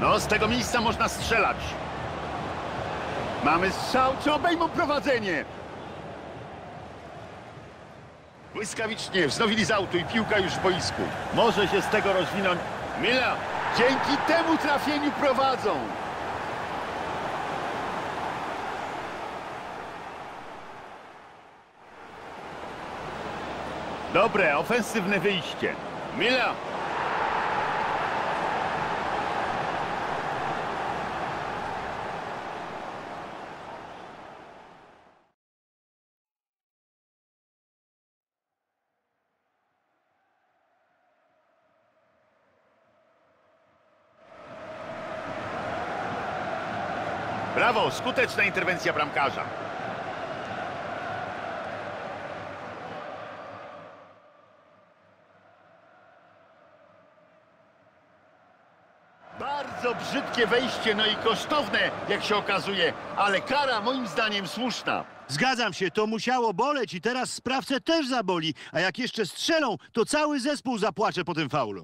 No, z tego miejsca można strzelać. Mamy strzał, czy obejmą prowadzenie? Błyskawicznie wznowili z autu i piłka już w boisku. Może się z tego rozwinąć. Mila, dzięki temu trafieniu prowadzą. Dobre, ofensywne wyjście. Mila. Brawo, skuteczna interwencja bramkarza. Bardzo brzydkie wejście, no i kosztowne, jak się okazuje, ale kara moim zdaniem słuszna. Zgadzam się, to musiało boleć i teraz sprawcę też zaboli. A jak jeszcze strzelą, to cały zespół zapłacze po tym faulu.